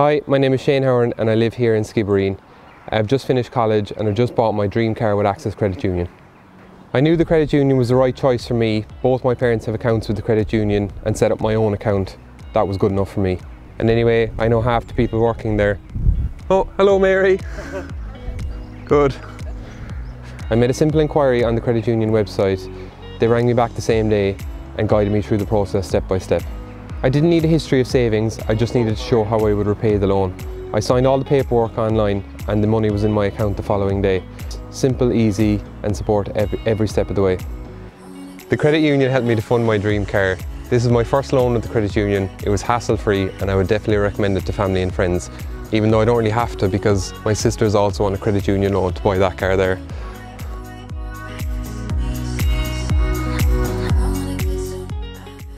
Hi, my name is Shane Hourihane and I live here in Skibbereen. I've just finished college and I've just bought my dream car with Access Credit Union. I knew the credit union was the right choice for me. Both my parents have accounts with the credit union and set up my own account. That was good enough for me. And anyway, I know half the people working there. Oh, hello Mary. Good. I made a simple inquiry on the credit union website. They rang me back the same day and guided me through the process step by step. I didn't need a history of savings, I just needed to show how I would repay the loan. I signed all the paperwork online and the money was in my account the following day. Simple, easy and support every, every step of the way. The credit union helped me to fund my dream car. This is my first loan with the credit union. It was hassle-free and I would definitely recommend it to family and friends, even though I don't really have to because my sister is also on a credit union loan to buy that car there.